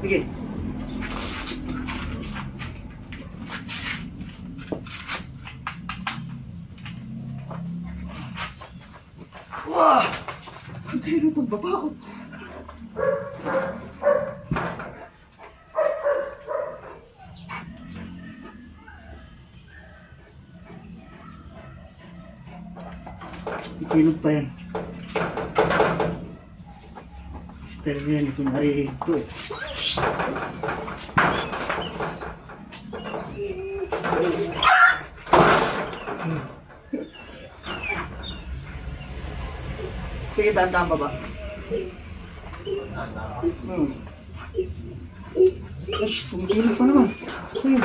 Sige. Wah! Ang tayo ng pagbaba ko. Ikilog pa yan. Pero yan, hindi ko eh. Sige, tandaan pa ba? Hmm. Ay, kumikilog pa naman. Sige.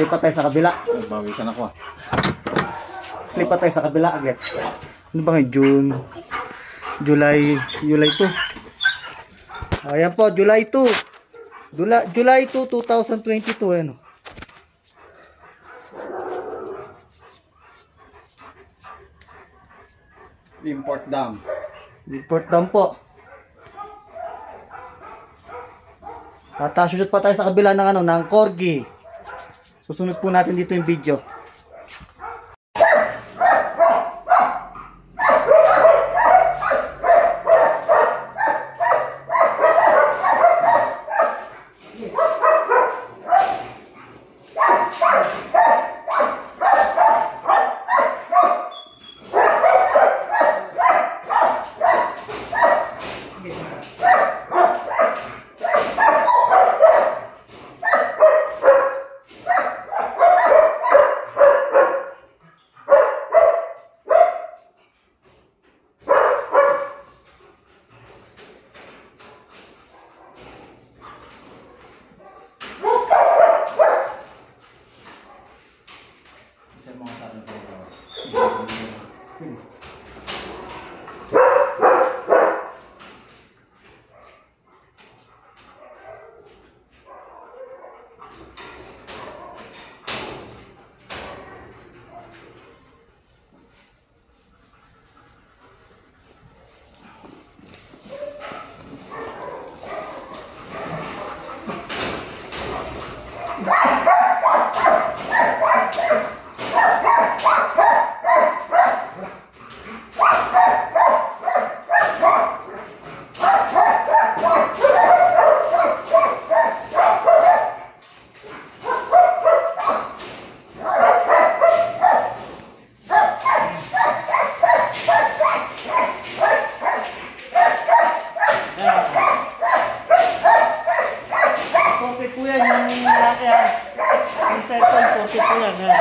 Lipat tayo sa kabila. Bawisan ako ah. Lipat tayo sa kabila agad. Ano ba ngayon? June, July, July 2. Ayan po, July 2. July, July 2, 2022. Ano? Import dam. Report down po. At susut pa tayo sa kabila ng ano, ng corgi. Susunod po natin dito yung video. Porte po yan, yung lalaki ha. Yung po yan ha.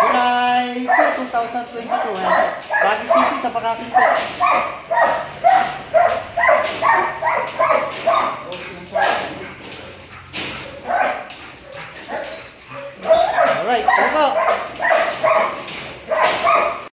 July 2, 2022 ha. Baguio City sa Pakakin po. Alright, ito po.